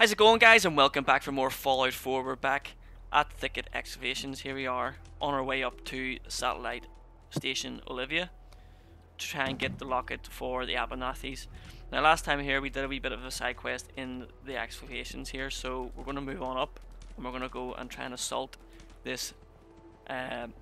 How's it going guys and welcome back for more Fallout 4. We're back at Thicket Excavations. Here we are on our way up to Satellite Station Olivia to try and get the locket for the Abernathys. Now last time here we did a wee bit of a side quest in the excavations here so we're going to move on up and we're going to go and try and assault this um,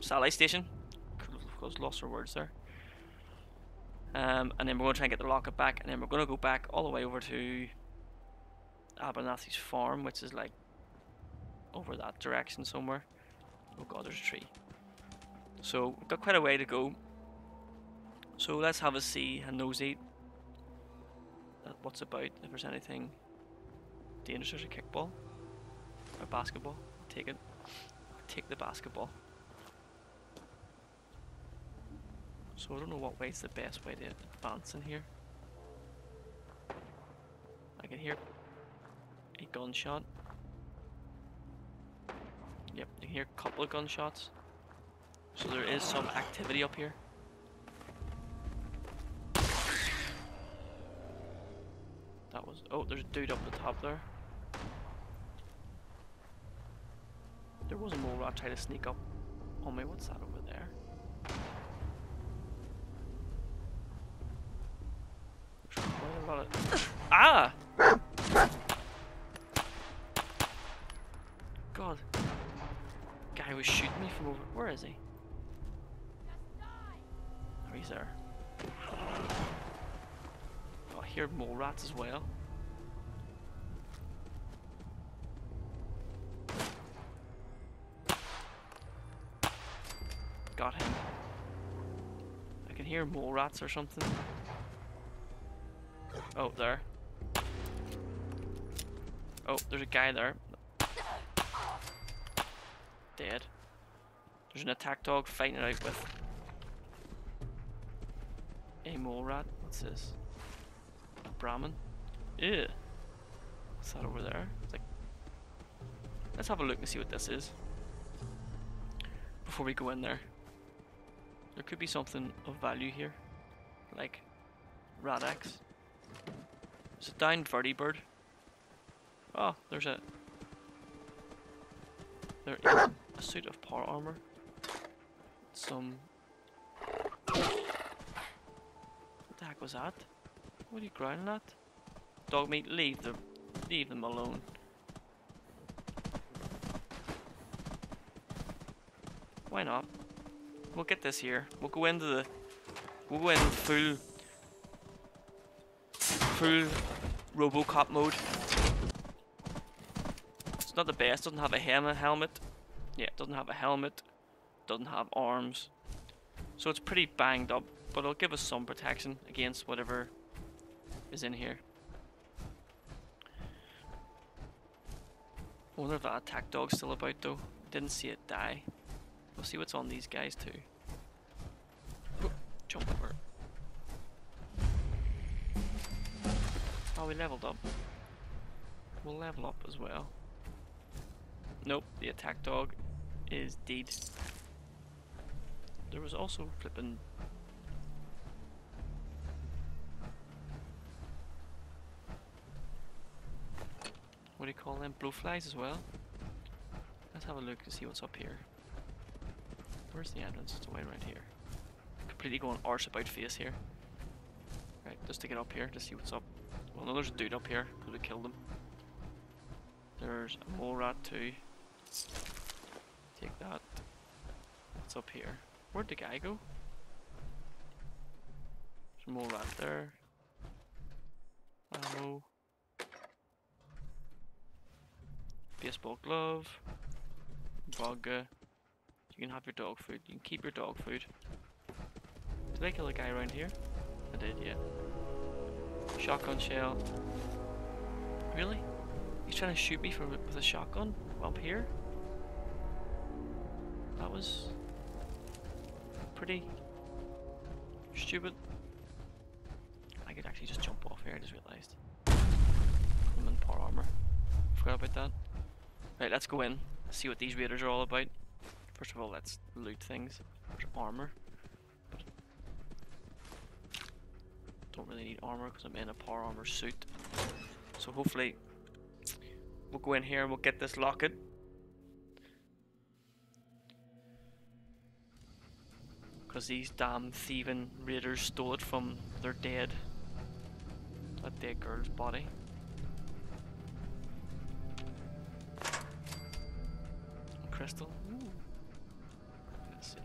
satellite station. Close lost our words there. Um, and then we're going to try and get the locket back and then we're going to go back all the way over to Abernathy's farm, which is like over that direction somewhere. Oh god, there's a tree. So we've got quite a way to go. So let's have a see and nosy at what's about, if there's anything dangerous. There's a kickball. Or basketball. Take it. Take the basketball. So I don't know what way is the best way to advance in here. I can hear a gunshot. Yep, you hear a couple of gunshots. So there is some activity up here. That was... Oh, there's a dude up the top there. There was a mole rat trying to sneak up on me. What's that over there? There's quite a lot of... Ah! God. Guy was shooting me from over. Where is he? Oh, he's there. Oh, I hear mole rats as well. Got him. I can hear mole rats or something. Oh, there. Oh, there's a guy there. Dead. There's an attack dog fighting it out with a mole rat. What's this? A Brahmin? Ew. What's that over there? Like Let's have a look and see what this is. Before we go in there. There could be something of value here. Like Rad-X. It's a downed vertibird. Oh, there's a there is a suit of power armor. Some What the heck was that? What are you grinding at? Dog meat, leave them leave them alone. Why not? We'll get this here. We'll go into the we'll go in full full Robocop mode. It's not the best, doesn't have a helmet. Yeah, it doesn't have a helmet. Doesn't have arms. So it's pretty banged up, but it'll give us some protection against whatever is in here. I wonder if that attack dog's still about though. Didn't see it die. We'll see what's on these guys too. Jump over. Oh, we leveled up. We'll level up as well. Nope, the attack dog is dead. There was also flipping what do you call them? Blowflies as well. Let's have a look to see what's up here. Where's the entrance? It's way right here. Completely going arse about face here. Right, just to get up here to see what's up. Well, no, there's a dude up here because we killed him. There's a mole rat too. Take that. What's up here? Where'd the guy go? There's more rat there. Ammo. Baseball glove. Vodka. You can have your dog food. You can keep your dog food. Did I kill a guy around here? I did, yeah. Shotgun shell. Really? He's trying to shoot me from with a shotgun up here? That was pretty stupid. I could actually just jump off here, I just realised. I'm in power armor. Forgot about that. Right, let's go in, see what these raiders are all about. First of all, let's loot things. There's armor. But don't really need armor because I'm in a power armor suit. So hopefully we'll go in here and we'll get this locket. Because these damn thieving raiders stole it from their dead, that dead girl's body. Crystal. Let's see.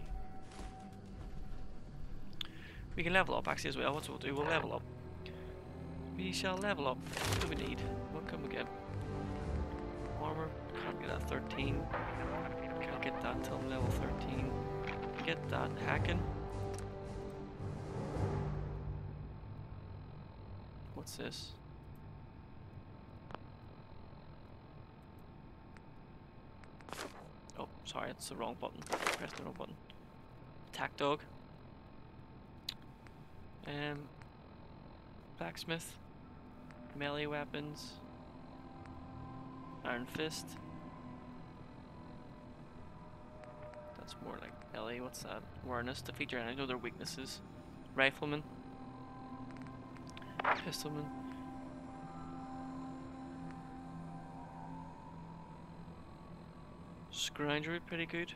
We can level up actually as well. What's we'll do? We'll level up. We shall level up. What do we need? What can we get? Armor. Can't get that 13. Can't get that till level 13. Get that hacking. What's this? Oh, sorry, it's the wrong button. Press the wrong button. Attack dog. Um, blacksmith. Melee weapons. Iron fist. That's more like melee. What's that? Awareness. Defeat your. Know their weaknesses. Rifleman. Pistolman. Scrounger pretty good.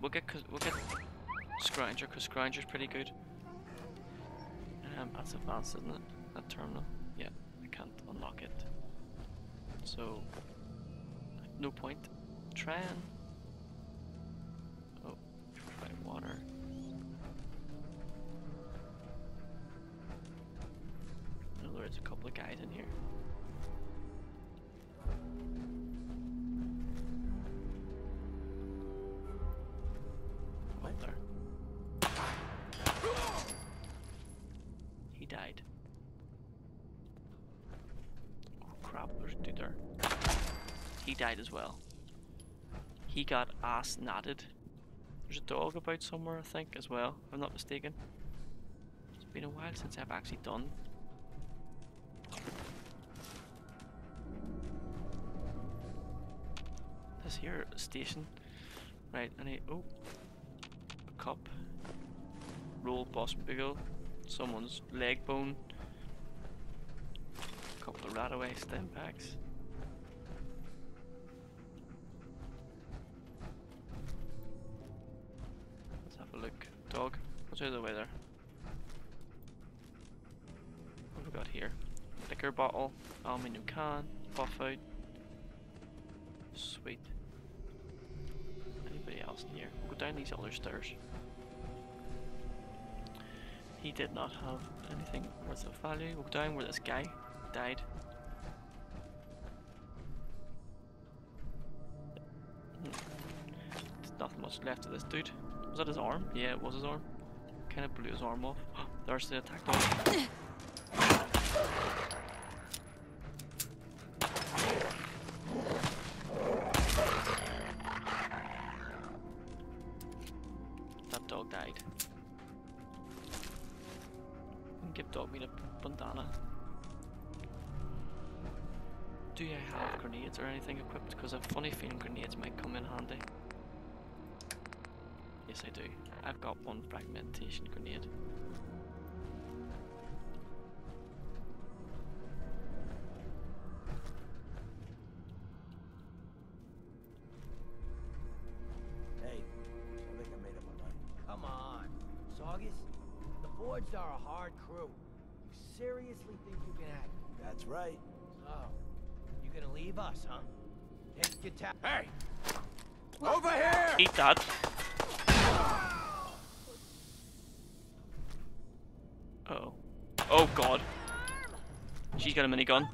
We'll get we'll get Scrounger because Scrounger's pretty good. Um, that's advanced, isn't it? That terminal. Yeah, I can't unlock it. So no point. Try and oh, provide water. Know there's a couple of guys in here. Up oh, there. He died. as crap, there's a dude there. He died as well. He got ass natted. There's a dog about somewhere, I think, as well, if I'm not mistaken. It's been a while since I've actually done. This here station. Right, I need. Oh, a cup. Roll boss biggle. Someone's leg bone. A couple of RadAway stimpaks. Dog. The weather. What have we got here? Liquor bottle, aluminium can, buff out. Sweet. Anybody else in here? We'll go down these other stairs. He did not have anything worth of value. We'll go down where this guy died. Hmm. There's nothing much left of this dude. Was that his arm? Yeah, it was his arm. Kind of blew his arm off. There's the attack dog. That dog died. And give dog meat a bandana. Do you have grenades or anything equipped? Because I've a funny feeling grenades might come in handy. Yes, I do. I've got one fragmentation grenade. Hey, I think I made up my mind. Come on. Saugus, the Forged are a hard crew. You seriously think you can hack? That's right. Oh. You gonna leave us, huh? Take your ta- Hey! Over here! Eat that! Uh oh. Oh god. She's got a minigun.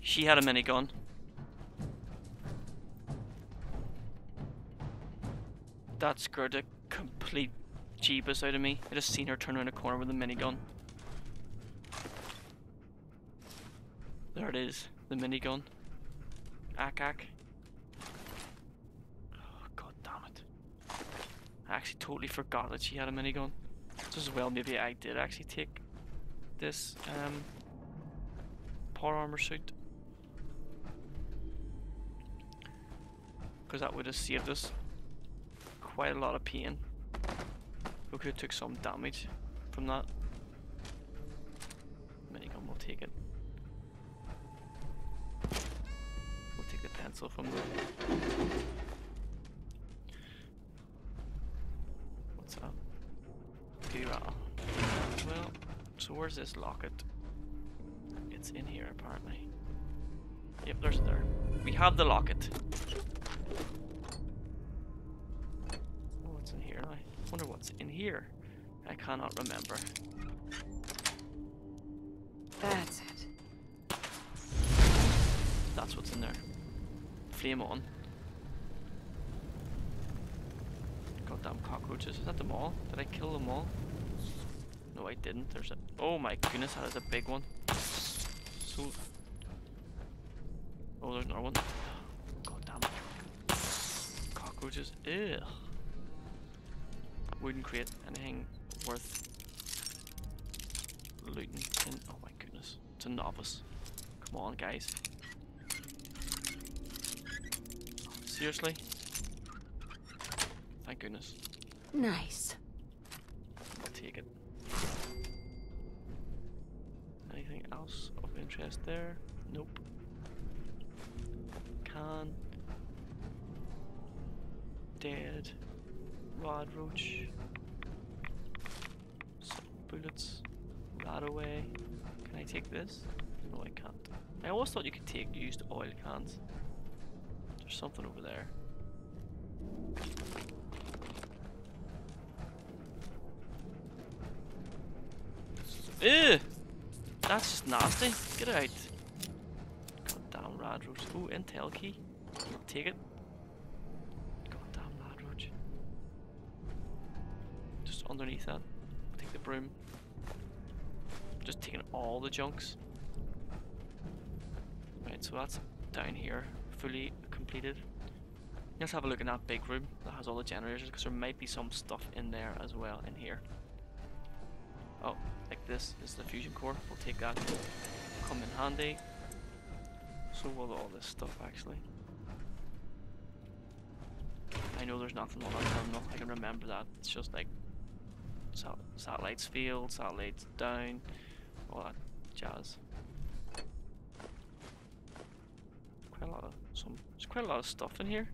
She had a minigun. That scared the complete jeebus out of me. I just seen her turn around a corner with a minigun. There it is, the minigun. Ack ack. Oh, god damn it. I actually totally forgot that she had a minigun. Just as well, maybe I did actually take this um, power armor suit. Because that would have saved us quite a lot of pain. We could have took some damage from that. Minigun, we'll take it. We'll take the pencil from there. What's that? Beauty rattle. Well, so where's this locket? It's in here apparently. Yep, there's there. We have the locket. Oh, what's in here I wonder what's in here. I cannot remember. That's it. That's what's in there. Flame on. Goddamn cockroaches. Is that them all? Did I kill them all? No, I didn't. There's a. Oh my goodness, that is a big one. So. Oh, there's another one. God damn it. Cockroaches. Ugh. Wouldn't create anything worth looting in. Oh my goodness. It's a novice. Come on, guys. Seriously? Thank goodness. Nice. I'll take it. Anything else of interest there? Nope. Can. Dead. Rad roach. Some bullets. RadAway. Can I take this? No, I can't. I always thought you could take used oil cans. There's something over there. Ew! That's just nasty. Get out. God damn rad roach. Ooh, intel key. Take it. God damn rad roach. Just underneath that. Take the broom. Just taking all the junks. Right, so that's down here, fully completed. Let's have a look in that big room that has all the generators because there might be some stuff in there as well in here. Oh, like this is the fusion core. We'll take that. Come in handy. So will all this stuff actually. I know there's nothing on that terminal. I can remember that. It's just like sat satellites field, satellites down, all that jazz. Quite a lot of some. There's quite a lot of stuff in here,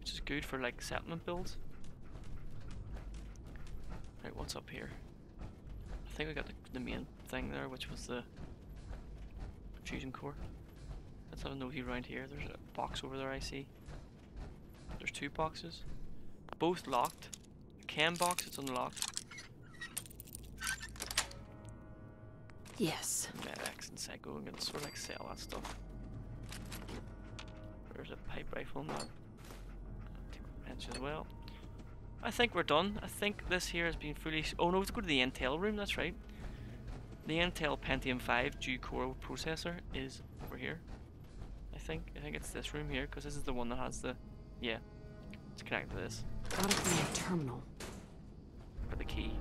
which is good for like settlement builds. Right, what's up here? I think we got the, the main thing there, which was the fusion core. Let's have a nosy around here. There's a box over there I see. There's two boxes. Both locked. The cam box, it's unlocked. Yes. Med-X and Psycho, I'm gonna sort of like sell that stuff. There's a pipe rifle in that. Uh, Take a wrench as well. I think we're done. I think this here has been fully. Oh no, we let's go to the Intel room. That's right. The Intel Pentium 5 G-core processor is over here. I think. I think it's this room here because this is the one that has the. Yeah, it's connected to this. Gotta find a terminal. for the key.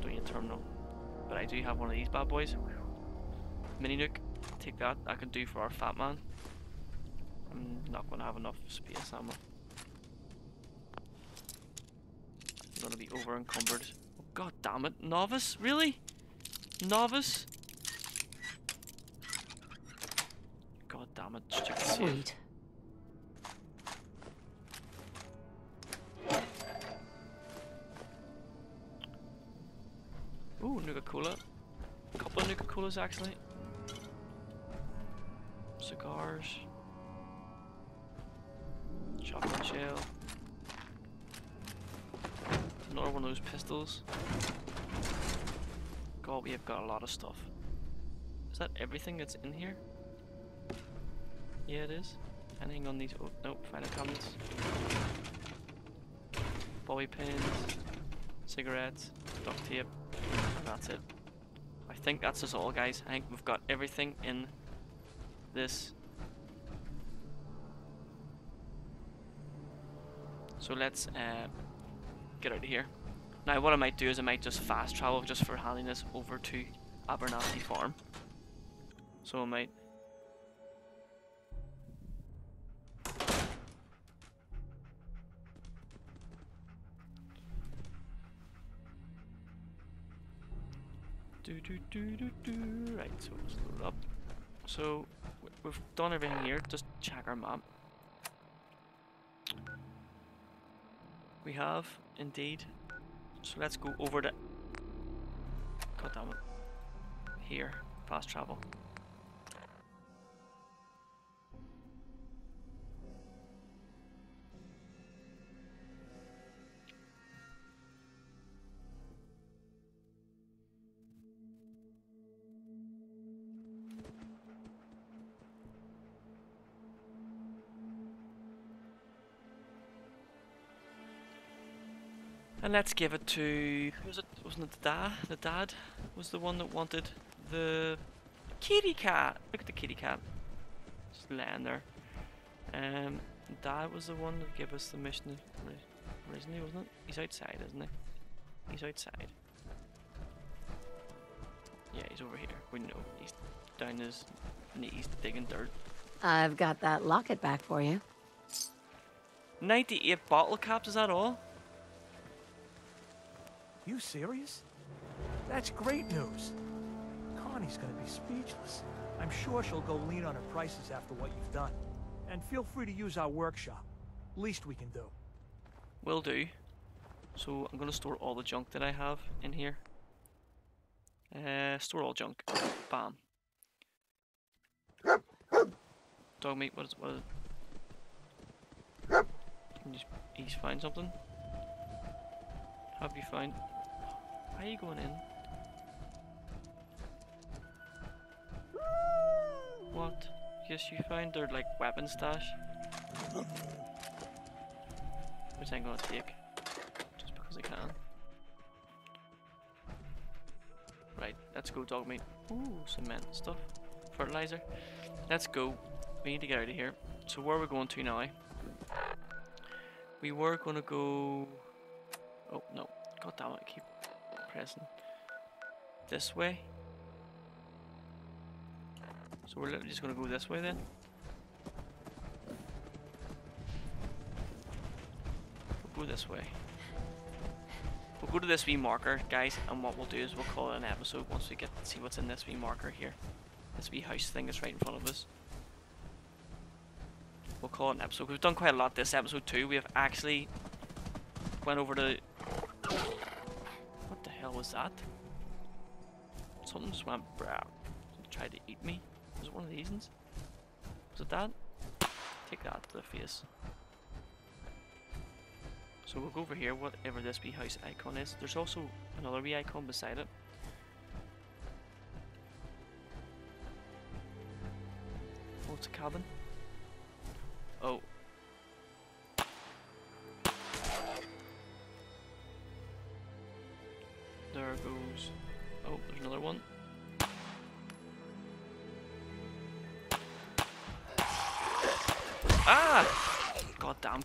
Doing a terminal. But I do have one of these bad boys. Mini nuke. Take that. I can do for our fat man. I'm not gonna have enough space ammo. Gonna be over encumbered. Oh, God damn it. Novice? Really? Novice? God damn it. Sweet. Ooh, Nuka Cola. A couple of Nuka Colas actually. Cigars. Chocolate shell. Another one of those pistols. God, we have got a lot of stuff. Is that everything that's in here? Yeah, it is. Anything on these? Oh, nope, final comments. Bobby pins, cigarettes, duct tape, and that's it. I think that's us all, guys. I think we've got everything in this. So let's uh, get out of here. Now what I might do is I might just fast travel just for Halliness over to Abernathy Farm. So I might... Do do do do do. Right, so let's load up. So we've done everything here. Just check our map. We have indeed. So let's go over to. God damn it. Here, fast travel. And let's give it to who was it? Wasn't it the dad? The dad was the one that wanted the kitty cat. Look at the kitty cat, just laying there. Um, dad was the one that gave us the mission ori- originally, wasn't it? He's outside, isn't he? He's outside. Yeah, he's over here. We know he's down his knees digging dirt. I've got that locket back for you. 98 bottle caps, is that all? You serious? That's great news. Connie's gonna be speechless. I'm sure she'll go lean on her prices after what you've done. And feel free to use our workshop. Least we can do. Will do. So I'm gonna store all the junk that I have in here. Uh, store all junk. Bam. Dog meat. What is what? Is, it? can you he's find something? Have you found? Why are you going in? What? Guess you found their like weapon stash. Which I'm gonna take. Just because I can. Right, let's go dog meat. Ooh, cement stuff. Fertilizer. Let's go. We need to get out of here. So where are we going to now? Eh? We were gonna go Oh no. God damn it, I keep This way. So we're just gonna go this way then. We'll go this way. We'll go to this wee marker, guys, and what we'll do is we'll call it an episode once we get to see what's in this wee marker here. This wee house thing that's right in front of us. We'll call it an episode. We've done quite a lot this episode too. We have actually went over to was that? Something just went brow. Tried to eat me. Was it one of these ones? Was it that? Take that to the face. So we'll go over here, whatever this wee house icon is. There's also another wee icon beside it. Oh, it's a cabin.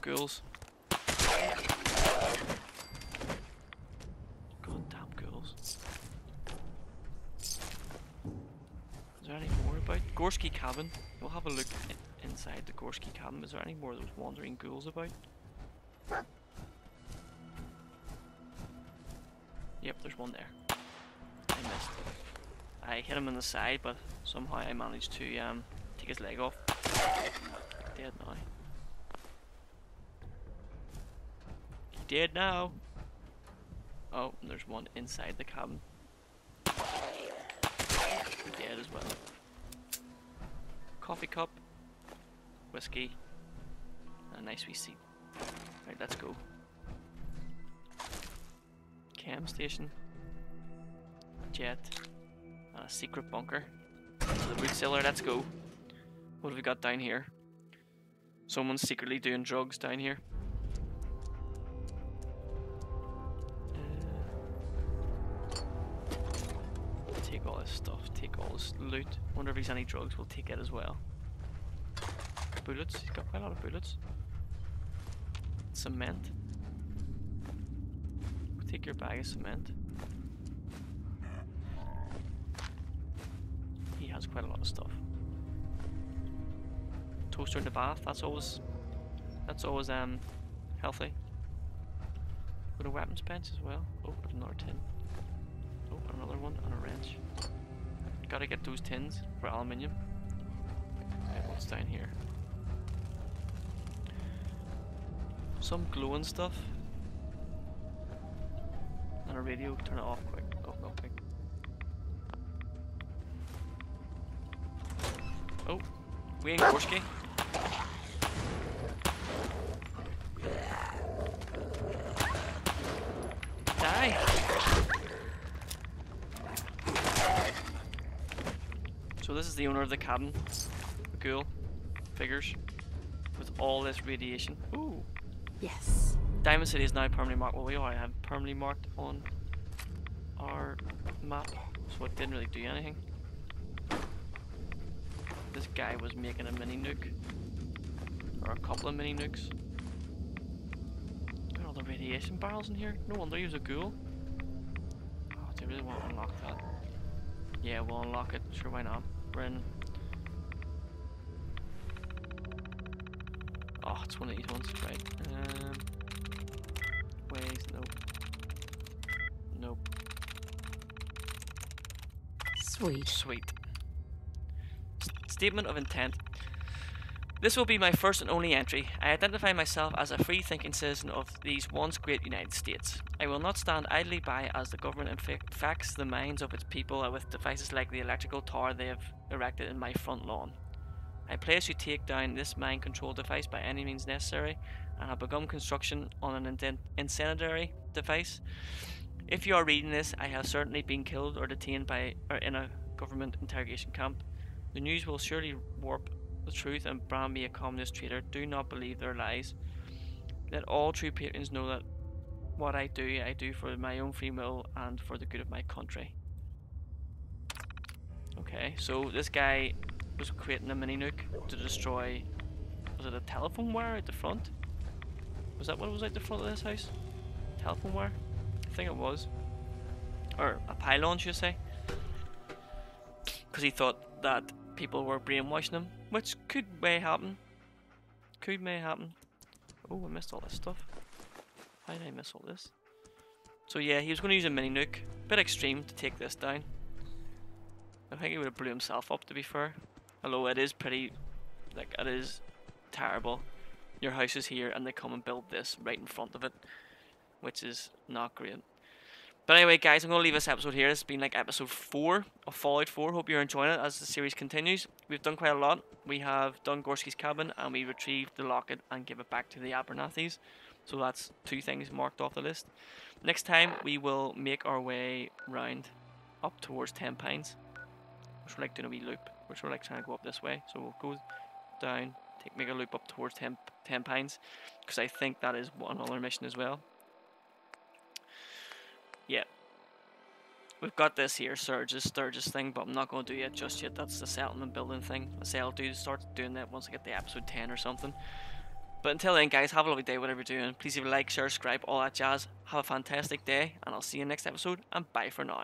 Ghouls. Goddamn ghouls. Is there any more about Gorski cabin? We'll have a look inside the Gorski cabin. Is there any more of those wandering ghouls about? Yep, there's one there. I missed. I hit him in the side, but somehow I managed to um, take his leg off. Dead now. Dead now. Oh, there's one inside the cabin. Dead as well. Coffee cup, whiskey, and a nice wee seat. Right, let's go. Chem station, jet, and a secret bunker. The boot cellar, let's go. What have we got down here? Someone's secretly doing drugs down here. Stuff, take all this loot. Wonder if he's any drugs, we'll take it as well. Bullets, he's got quite a lot of bullets. Cement. Take your bag of cement. He has quite a lot of stuff. Toaster in the bath, that's always that's always um healthy. Got a weapons bench as well. Oh, another tin. Oh, another one, and a wrench. Gotta get those tins for aluminium. Okay, what's down here? Some glue and stuff. And a radio, turn it off quick. Oh, no, quick. Oh, Wayne Gorski. Die! So this is the owner of the cabin. Cool. Figures. With all this radiation. Ooh. Yes. Diamond City is now permanently marked. Well, we already have permanently marked on our map, so it didn't really do anything. This guy was making a mini nuke, or a couple of mini nukes. Got all the radiation barrels in here. No wonder he was a ghoul. Oh, do I really want to unlock that? Yeah, we'll unlock it. Sure, why not? We're in. Oh, it's one of these ones, right? Um, ways, nope. Nope. Sweet. Sweet. Statement of intent. This will be my first and only entry. I identify myself as a free thinking citizen of these once great United States. I will not stand idly by as the government infects the minds of its people with devices like the electrical tower they have erected in my front lawn. I place you take down this mind control device by any means necessary and have begun construction on an incendiary device. If you are reading this, I have certainly been killed or detained by or in a government interrogation camp. The news will surely warp the truth and brand me a communist traitor. Do not believe their lies. Let all true patrons know that what I do, I do for my own free will and for the good of my country. Okay, so this guy was creating a mini nuke to destroy. Was it a telephone wire at the front? Was that what was at the front of this house? Telephone wire? I think it was. Or a pylon, should I say. Because he thought that people were brainwashing him, which could may happen. Could may happen. Oh, I missed all this stuff. Why did I miss all this? So yeah, he was going to use a mini nuke. Bit extreme to take this down. I think he would have blew himself up to be fair. Although it is pretty, like it is terrible. Your house is here and they come and build this right in front of it, which is not great. But anyway, guys, I'm going to leave this episode here. It's been like episode 4 of Fallout 4. Hope you're enjoying it as the series continues. We've done quite a lot. We have done Gorski's cabin and we retrieved the locket and give it back to the Abernathy's. So that's two things marked off the list. Next time, we will make our way round up towards Ten Pines. Which we're like doing a wee loop. Which we're like trying to go up this way. So we'll go down, take make a loop up towards Ten, Ten Pines. Because I think that is one other mission as well. Yeah. We've got this here, Surges, Sturgis thing, but I'm not going to do it just yet. That's the settlement building thing. I say I'll do start doing that once I get the episode 10 or something. But until then, guys, have a lovely day, whatever you're doing. Please leave a like, share, subscribe, all that jazz. Have a fantastic day, and I'll see you next episode, and bye for now.